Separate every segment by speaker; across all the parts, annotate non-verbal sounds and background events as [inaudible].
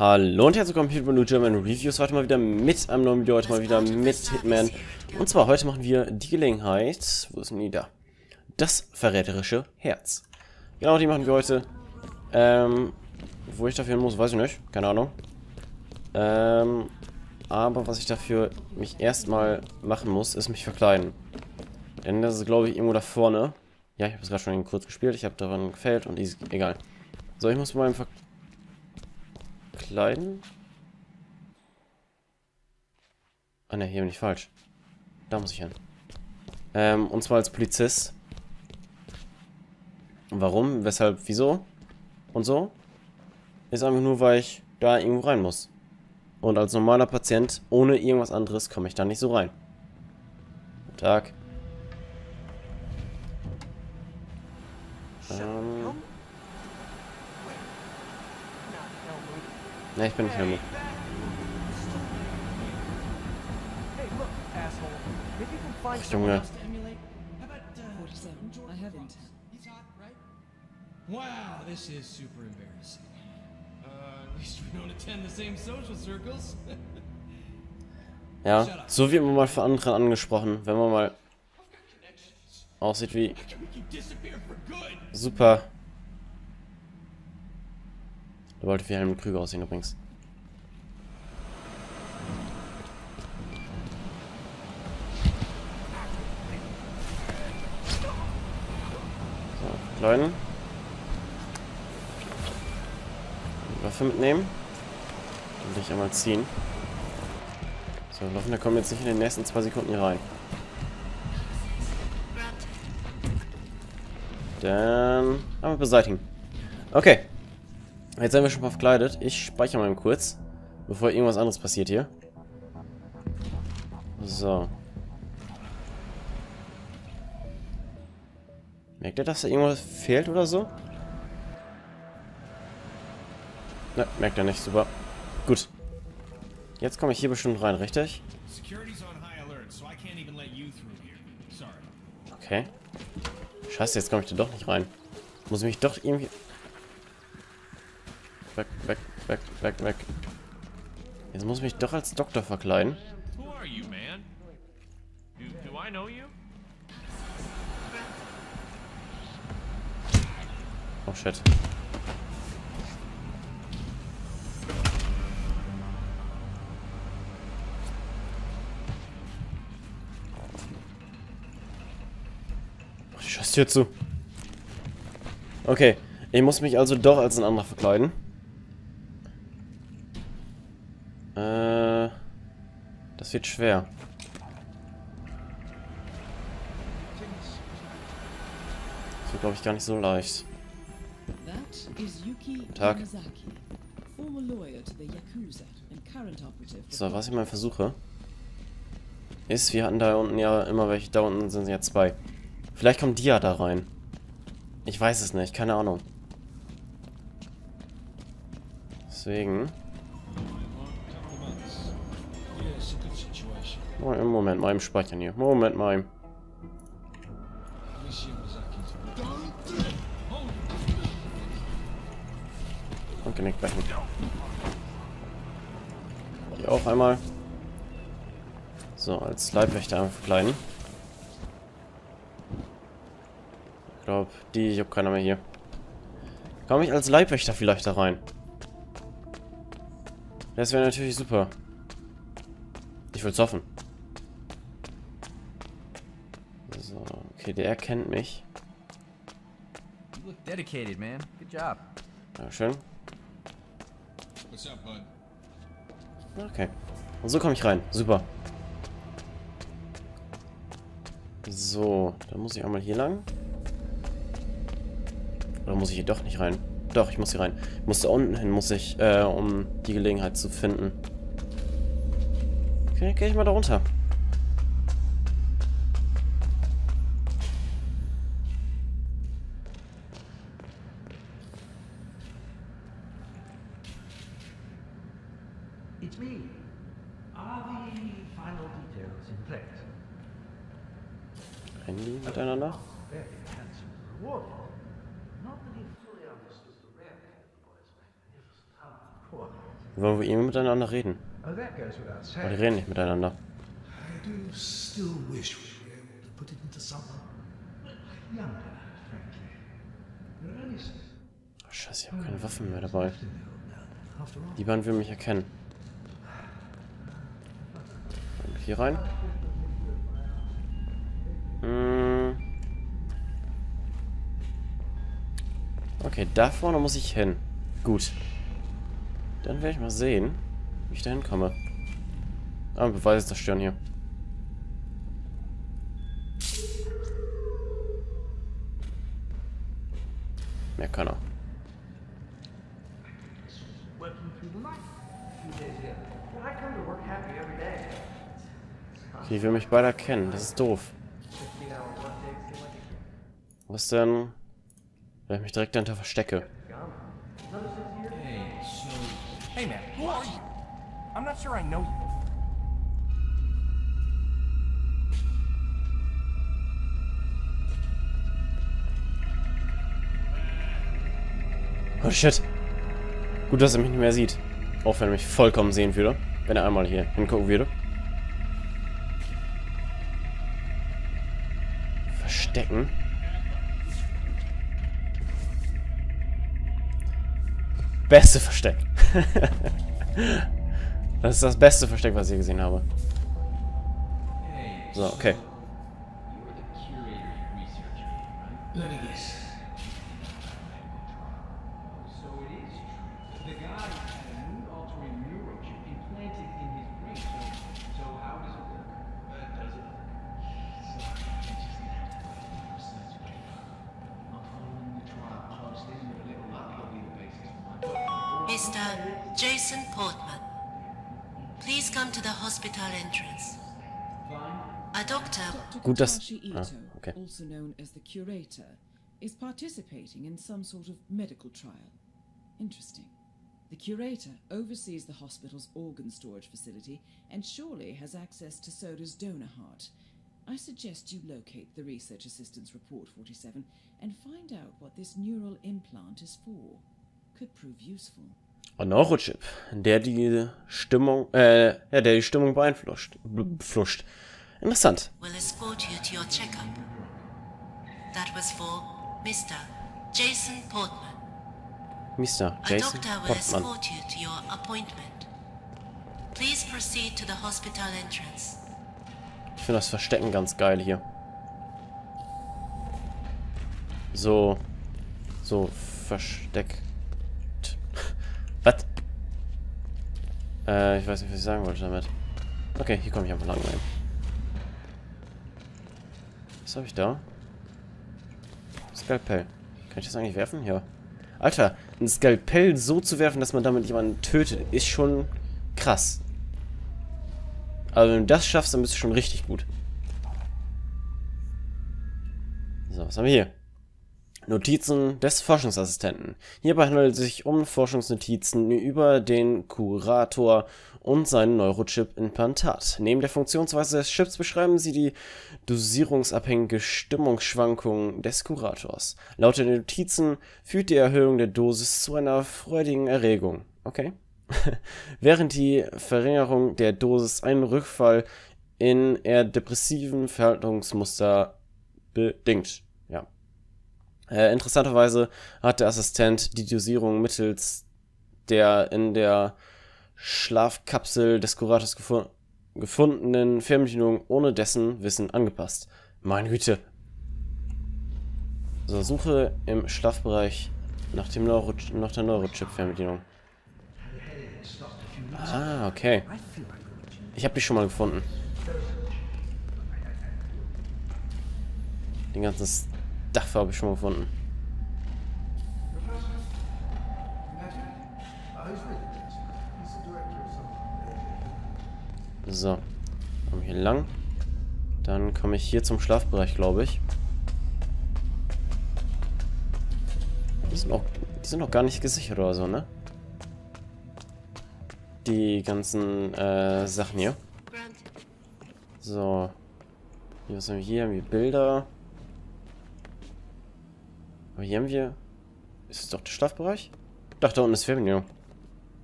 Speaker 1: Hallo und herzlich willkommen hier bei New German Reviews. Heute mal wieder mit einem neuen Video, heute mal wieder mit Hitman. Und zwar heute machen wir die Gelegenheit, wo ist denn die da? Das verräterische Herz. Genau, die machen wir heute. Ähm, wo ich dafür hin muss, weiß ich nicht. Keine Ahnung. Ähm, aber was ich dafür mich erstmal machen muss, ist mich verkleiden. Denn das ist, glaube ich, irgendwo da vorne. Ja, ich habe es gerade schon kurz gespielt. Ich habe daran gefällt und easy. egal. So, ich muss mal Ver verkleiden? Ah ne, hier bin ich falsch. Da muss ich hin. Ähm, und zwar als Polizist. Warum? Weshalb? Wieso? Und so? Ist einfach nur, weil ich da irgendwo rein muss. Und als normaler Patient, ohne irgendwas anderes, komme ich da nicht so rein. Guten Tag. Ähm, Ne, ich bin nicht mehr mit. Ach, Junge.
Speaker 2: Wow, this is super embarrassing. Uh, at least we don't attend the same social circles.
Speaker 1: Ja, so wird man mal von anderen angesprochen, wenn man mal aussieht wie super der wollte wie Helmut Krüger aussehen übrigens. So, Leuten. Waffe mitnehmen. Und dich einmal ziehen. So, Laufender kommen jetzt nicht in den nächsten zwei Sekunden hier rein. Dann einmal beseitigen. Okay. Jetzt sind wir schon mal verkleidet. Ich speichere mal kurz, bevor irgendwas anderes passiert hier. So. Merkt ihr, dass da irgendwas fehlt oder so? Ne, merkt er nicht. Super. Gut. Jetzt komme ich hier bestimmt rein, richtig? Okay. Scheiße, jetzt komme ich da doch nicht rein. Muss ich mich doch irgendwie weg, weg, weg, weg, weg. Jetzt muss ich mich doch als Doktor verkleiden. Oh shit. Oh, die Scheiße zu. Okay, ich muss mich also doch als ein anderer verkleiden. Das wird schwer. Das wird, glaube ich, gar nicht so leicht. Guten Tag. So, was ich mal versuche, ist, wir hatten da unten ja immer welche, da unten sind ja zwei. Vielleicht kommt die ja da rein. Ich weiß es nicht, keine Ahnung. Deswegen... Moment mal im Speichern hier. Moment mal. Und Genickbrechen. Hier auch einmal. So, als Leibwächter verkleiden. Ich glaube, die, ich habe keiner mehr hier. Komme ich als Leibwächter vielleicht da rein? Das wäre natürlich super. Ich will es hoffen. Okay, der erkennt mich. You look dedicated, man. Good job. Ja, schön. What's up, bud? Okay. Und so komme ich rein. Super. So, dann muss ich einmal hier lang. Oder muss ich hier doch nicht rein? Doch, ich muss hier rein. Ich muss da unten hin, muss ich, äh, um die Gelegenheit zu finden. Okay, gehe ich mal da runter.
Speaker 3: It's me. Are the final details in place?
Speaker 1: Rennen die miteinander?
Speaker 3: Very handsome reward. Not that he fully understood the rarity of the talent. Poor
Speaker 1: Wir wollen wohl irgendwie miteinander reden. Aber die reden nicht miteinander. Oh, scheiße, ich habe keine Waffen mehr dabei. Die beiden will mich erkennen. Und hier rein. Hm. Okay, da vorne muss ich hin. Gut. Dann werde ich mal sehen, wie ich da hinkomme. Ah, Beweise zerstören hier. Mehr kann er.
Speaker 3: Working through the night. Few days ago. I come to work happy every day.
Speaker 1: Okay, ich will mich beide erkennen. Das ist doof.
Speaker 3: 15 hour workdays seem like a
Speaker 1: Was denn? Wenn ich mich direkt dahinter verstecke.
Speaker 3: gone. Another six years?
Speaker 2: Hey, so
Speaker 4: Hey man, who are you? I'm not sure I know you.
Speaker 1: Oh shit. Gut, dass er mich nicht mehr sieht. Auch wenn er mich vollkommen sehen würde. Wenn er einmal hier hingucken würde. Verstecken. Beste Versteck. [laughs] das ist das beste Versteck, was ich gesehen habe. So, okay.
Speaker 2: So it is true. The guy
Speaker 5: Mr. Jason Portman, please come to the hospital entrance. A doctor.
Speaker 1: Gut, dass- ah, okay.
Speaker 6: also known as the curator, is participating in some sort of medical trial. Interesting. The curator oversees the hospital's organ storage facility and surely has access to Soda's donor heart. I suggest you locate the Research Assistance Report 47 and find out what this neural implant is for. Could prove useful.
Speaker 1: Ein Neurochip, der die Stimmung, äh, ja, der die Stimmung beeinflusst. Fluscht. Interessant.
Speaker 5: will escort you to your checkup. That was for Mr. Jason Portman.
Speaker 1: Mr.
Speaker 5: A
Speaker 1: Jason
Speaker 5: doctor will
Speaker 1: Portman.
Speaker 5: escort you to your appointment. Please proceed to the hospital entrance.
Speaker 1: Ich finde das Verstecken ganz geil hier. So. So versteckt. Was? Äh, ich weiß nicht, was ich sagen wollte damit. Okay, hier komme ich einfach lang rein. Was habe ich da? Skalpell. Kann ich das eigentlich werfen? Ja. Alter, ein Skalpell so zu werfen, dass man damit jemanden tötet, ist schon krass. Aber wenn du das schaffst, dann bist du schon richtig gut. So, was haben wir hier? Notizen des Forschungsassistenten. Hierbei handelt es sich um Forschungsnotizen über den Kurator und sein Neurochip-Implantat. Neben der Funktionsweise des Chips beschreiben sie die dosierungsabhängige Stimmungsschwankung des Kurators. Laut den Notizen führt die Erhöhung der Dosis zu einer freudigen Erregung. Okay. [laughs] Während die Verringerung der Dosis einen Rückfall in eher depressiven Verhaltensmuster bedingt. Äh, interessanterweise hat der Assistent die Dosierung mittels der in der Schlafkapsel des Kurators gefu gefundenen Fernbedienung ohne dessen Wissen angepasst. Meine Güte. So, suche im Schlafbereich nach, dem Neuro nach der Neurochip-Fernbedienung. Ah, okay. Ich habe die schon mal gefunden. Den ganzen Stuff habe ich schon mal gefunden. So. Komme hier lang. Dann komme ich hier zum Schlafbereich, glaube ich. Die sind, auch, die sind auch gar nicht gesichert oder so, ne? Die ganzen äh, Sachen hier. So. Hier, was haben wir hier? Haben wir Bilder. Aber hier haben wir... Ist es doch der Schlafbereich? Doch, da unten ist Fernbedienung.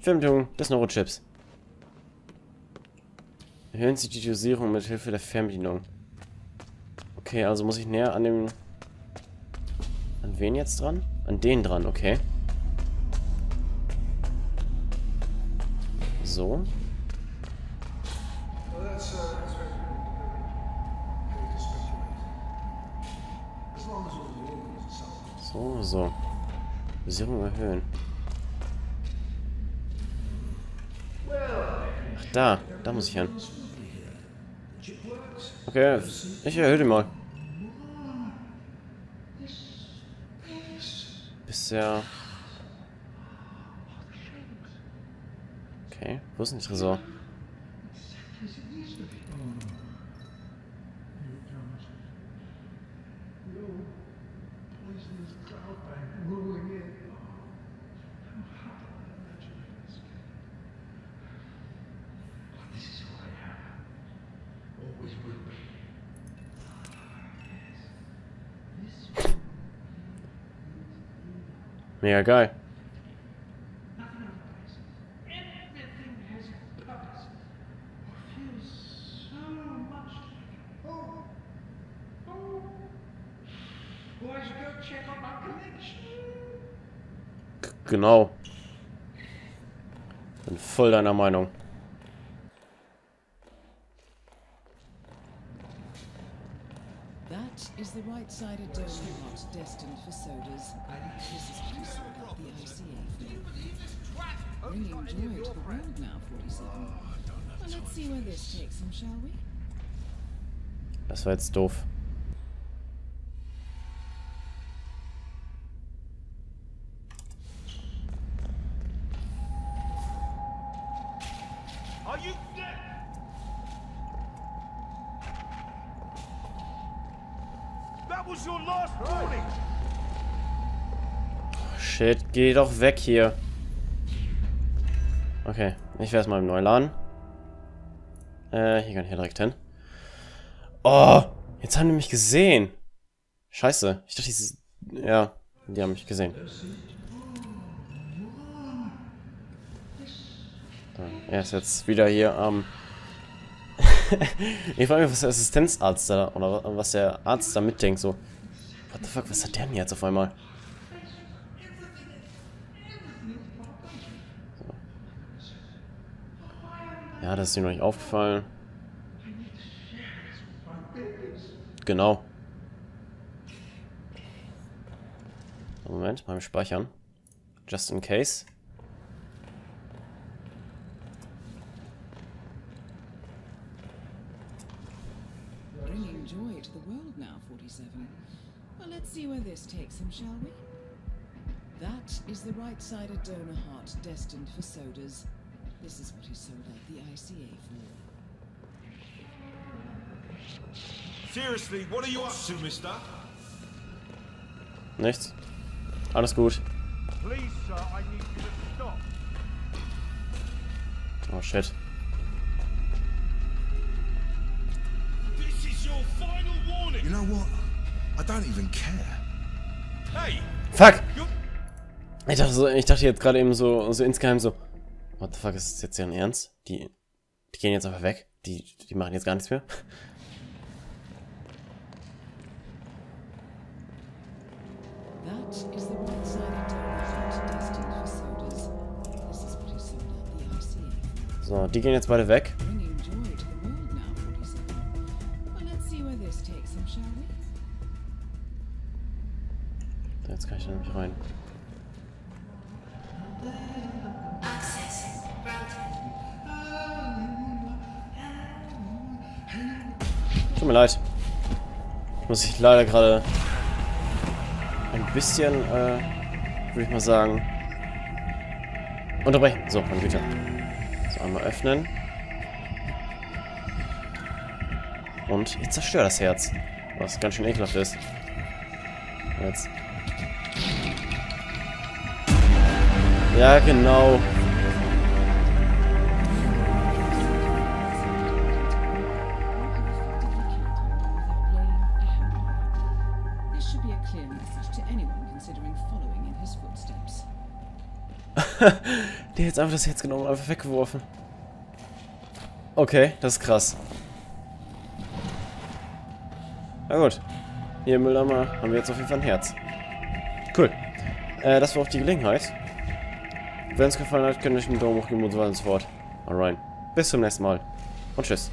Speaker 1: Fernbedienung des Neurochips. Erhöhen Sie die Dosierung mit Hilfe der Fernbedienung. Okay, also muss ich näher an dem... An wen jetzt dran? An den dran, okay. So. So. Dosierung erhöhen. Ach, da. Da muss ich hin. Okay, ich erhöhe die mal. Bisher... Okay, wo ist denn Tresor?
Speaker 7: Poisonous cloud bank rolling in.
Speaker 3: This is who I am. Always will be.
Speaker 1: Mega geil.
Speaker 3: Everything has a purpose. I feel so much. Oh, oh. Well, I should go check on my collection.
Speaker 1: G genau. Bin voll deiner Meinung.
Speaker 6: Is the right-sided donor heart destined for sodas. I think this is also about the ICA. Bringing joy to the world now, 47. Well, let's see where this takes him, shall we?
Speaker 1: Das war jetzt doof.
Speaker 4: Are you dead?
Speaker 1: Shit, geh doch weg hier. Okay, ich werde mal im neuen laden. Äh, hier kann ich ja direkt hin. Oh, jetzt haben die mich gesehen. Scheiße, ich dachte, dieses... Ja, die haben mich gesehen. Er ist jetzt wieder hier am... [laughs] ich frage mich, was der Assistenzarzt da, oder was der Arzt da mitdenkt, so. What the fuck, was hat der denn jetzt auf einmal? Ja, das ist dir noch nicht aufgefallen. Genau. Moment, beim Speichern. Just in case.
Speaker 6: To the world now, 47. Well, let's see where this takes him, shall we? That is the right-sided donor heart destined for sodas. This is what he sold out the ICA for.
Speaker 4: Seriously, what are you up to, mister?
Speaker 1: Nichts. Alles gut.
Speaker 4: Please, sir, I need you to stop.
Speaker 1: Oh shit.
Speaker 7: You know what? I don't even care.
Speaker 4: Hey,
Speaker 1: Fuck! Ich dachte, so, ich dachte jetzt gerade eben so, so insgeheim so, what the fuck, ist das jetzt deren Ernst? Die, die gehen jetzt einfach weg? Die, die machen jetzt gar nichts mehr? So, die gehen jetzt beide weg. Muss ich leider gerade ein bisschen, äh, würde ich mal sagen, unterbrechen. So, meine Güte. So, einmal öffnen. Und ich zerstöre das Herz. Was ganz schön ekelhaft ist. Jetzt. Ja, genau.
Speaker 6: Should be. [laughs]
Speaker 1: Der hat jetzt einfach das Herz genommen und einfach weggeworfen. Okay, das ist krass. Na gut. Hier im Mülleimer haben wir jetzt auf jeden Fall ein Herz. Cool. Äh, das war auch die Gelegenheit. Wenn es gefallen hat, könnt ihr euch einen Daumen hoch geben und so weiter und so fort. Alright. Bis zum nächsten Mal. Und tschüss.